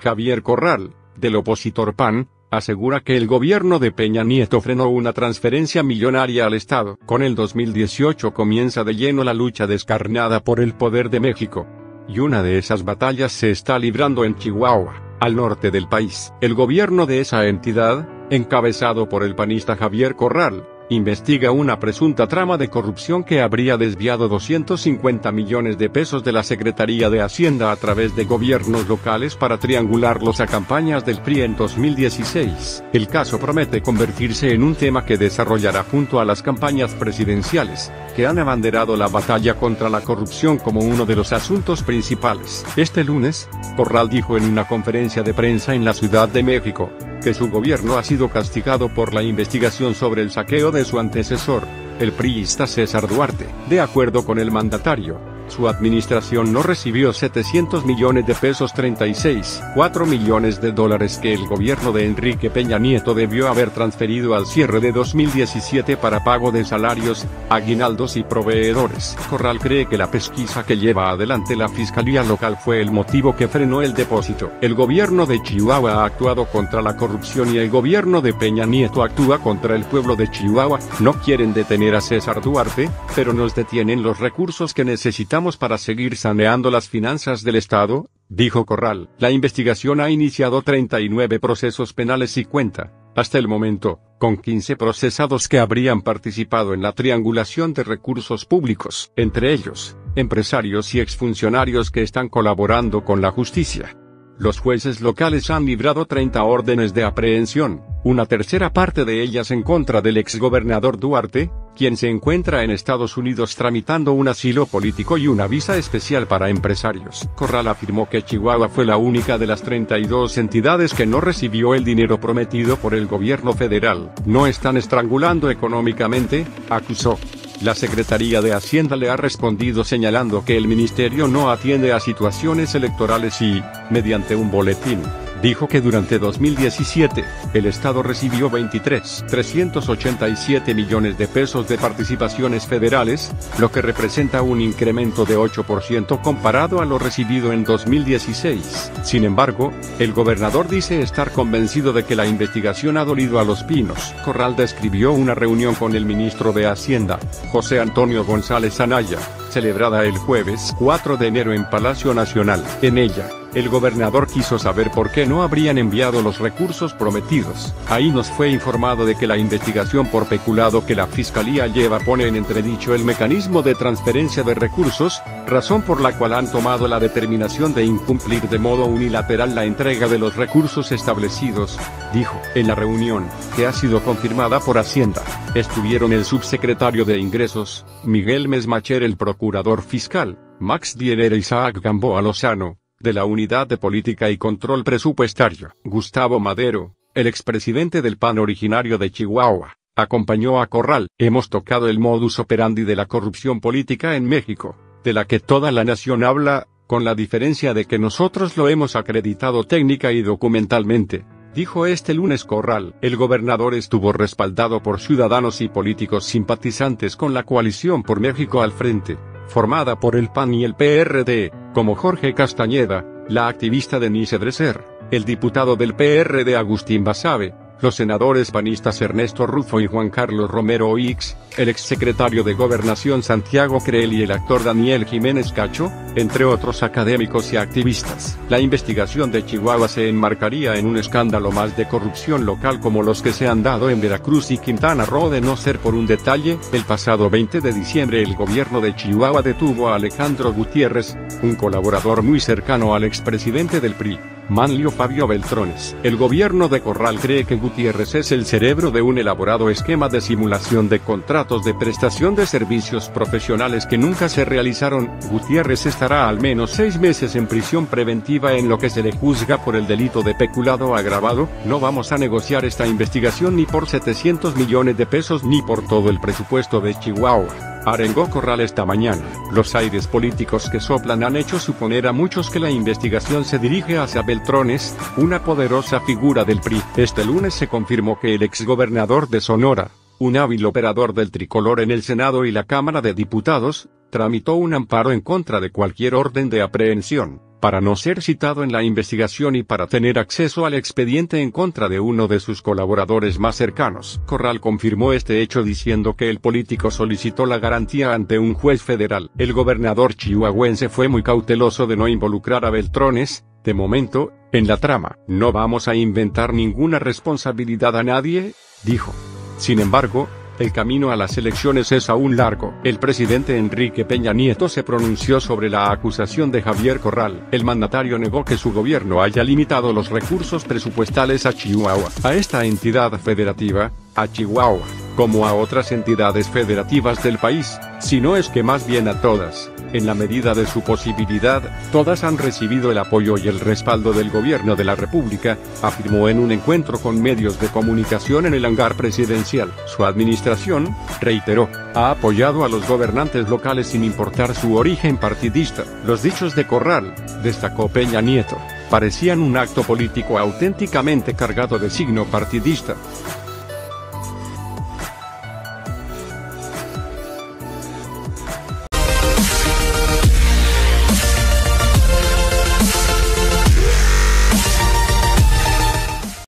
Javier Corral, del opositor PAN, asegura que el gobierno de Peña Nieto frenó una transferencia millonaria al Estado. Con el 2018 comienza de lleno la lucha descarnada por el poder de México. Y una de esas batallas se está librando en Chihuahua, al norte del país. El gobierno de esa entidad, encabezado por el panista Javier Corral, investiga una presunta trama de corrupción que habría desviado 250 millones de pesos de la Secretaría de Hacienda a través de gobiernos locales para triangularlos a campañas del PRI en 2016. El caso promete convertirse en un tema que desarrollará junto a las campañas presidenciales, que han abanderado la batalla contra la corrupción como uno de los asuntos principales. Este lunes, Corral dijo en una conferencia de prensa en la Ciudad de México, que su gobierno ha sido castigado por la investigación sobre el saqueo de su antecesor, el priista César Duarte. De acuerdo con el mandatario, su administración no recibió 700 millones de pesos 36, 4 millones de dólares que el gobierno de Enrique Peña Nieto debió haber transferido al cierre de 2017 para pago de salarios, aguinaldos y proveedores. Corral cree que la pesquisa que lleva adelante la Fiscalía Local fue el motivo que frenó el depósito. El gobierno de Chihuahua ha actuado contra la corrupción y el gobierno de Peña Nieto actúa contra el pueblo de Chihuahua. No quieren detener a César Duarte, pero nos detienen los recursos que necesitamos para seguir saneando las finanzas del Estado, dijo Corral. La investigación ha iniciado 39 procesos penales y cuenta, hasta el momento, con 15 procesados que habrían participado en la triangulación de recursos públicos, entre ellos, empresarios y exfuncionarios que están colaborando con la justicia. Los jueces locales han librado 30 órdenes de aprehensión, una tercera parte de ellas en contra del exgobernador Duarte, quien se encuentra en Estados Unidos tramitando un asilo político y una visa especial para empresarios. Corral afirmó que Chihuahua fue la única de las 32 entidades que no recibió el dinero prometido por el gobierno federal. No están estrangulando económicamente, acusó. La Secretaría de Hacienda le ha respondido señalando que el ministerio no atiende a situaciones electorales y, mediante un boletín, dijo que durante 2017, el Estado recibió 23.387 millones de pesos de participaciones federales, lo que representa un incremento de 8% comparado a lo recibido en 2016. Sin embargo, el gobernador dice estar convencido de que la investigación ha dolido a los pinos. Corral describió una reunión con el ministro de Hacienda, José Antonio González Anaya, celebrada el jueves 4 de enero en Palacio Nacional. En ella, el gobernador quiso saber por qué no habrían enviado los recursos prometidos. Ahí nos fue informado de que la investigación por peculado que la fiscalía lleva pone en entredicho el mecanismo de transferencia de recursos, razón por la cual han tomado la determinación de incumplir de modo unilateral la entrega de los recursos establecidos, dijo. En la reunión, que ha sido confirmada por Hacienda, estuvieron el subsecretario de Ingresos, Miguel Mesmacher el procurador fiscal, Max Diener e Isaac Gamboa Lozano, de la Unidad de Política y Control Presupuestario. Gustavo Madero, el expresidente del PAN originario de Chihuahua, acompañó a Corral. Hemos tocado el modus operandi de la corrupción política en México, de la que toda la nación habla, con la diferencia de que nosotros lo hemos acreditado técnica y documentalmente. Dijo este lunes Corral, el gobernador estuvo respaldado por ciudadanos y políticos simpatizantes con la coalición por México al frente, formada por el PAN y el PRD, como Jorge Castañeda, la activista Denise Dresser, el diputado del PRD Agustín Basabe, los senadores panistas Ernesto Rufo y Juan Carlos Romero Oix, el exsecretario de Gobernación Santiago Creel y el actor Daniel Jiménez Cacho, entre otros académicos y activistas. La investigación de Chihuahua se enmarcaría en un escándalo más de corrupción local como los que se han dado en Veracruz y Quintana Roo de no ser por un detalle, el pasado 20 de diciembre el gobierno de Chihuahua detuvo a Alejandro Gutiérrez, un colaborador muy cercano al expresidente del PRI. Manlio Fabio Beltrones. El gobierno de Corral cree que Gutiérrez es el cerebro de un elaborado esquema de simulación de contratos de prestación de servicios profesionales que nunca se realizaron. Gutiérrez estará al menos seis meses en prisión preventiva en lo que se le juzga por el delito de peculado agravado. No vamos a negociar esta investigación ni por 700 millones de pesos ni por todo el presupuesto de Chihuahua. Arengó Corral esta mañana. Los aires políticos que soplan han hecho suponer a muchos que la investigación se dirige hacia Beltrones, una poderosa figura del PRI. Este lunes se confirmó que el exgobernador de Sonora, un hábil operador del tricolor en el Senado y la Cámara de Diputados, tramitó un amparo en contra de cualquier orden de aprehensión, para no ser citado en la investigación y para tener acceso al expediente en contra de uno de sus colaboradores más cercanos. Corral confirmó este hecho diciendo que el político solicitó la garantía ante un juez federal. El gobernador chihuahuense fue muy cauteloso de no involucrar a Beltrones, de momento, en la trama. No vamos a inventar ninguna responsabilidad a nadie, dijo. Sin embargo, el camino a las elecciones es aún largo. El presidente Enrique Peña Nieto se pronunció sobre la acusación de Javier Corral. El mandatario negó que su gobierno haya limitado los recursos presupuestales a Chihuahua. A esta entidad federativa, a Chihuahua, como a otras entidades federativas del país, si no es que más bien a todas en la medida de su posibilidad, todas han recibido el apoyo y el respaldo del gobierno de la República, afirmó en un encuentro con medios de comunicación en el hangar presidencial. Su administración, reiteró, ha apoyado a los gobernantes locales sin importar su origen partidista. Los dichos de Corral, destacó Peña Nieto, parecían un acto político auténticamente cargado de signo partidista.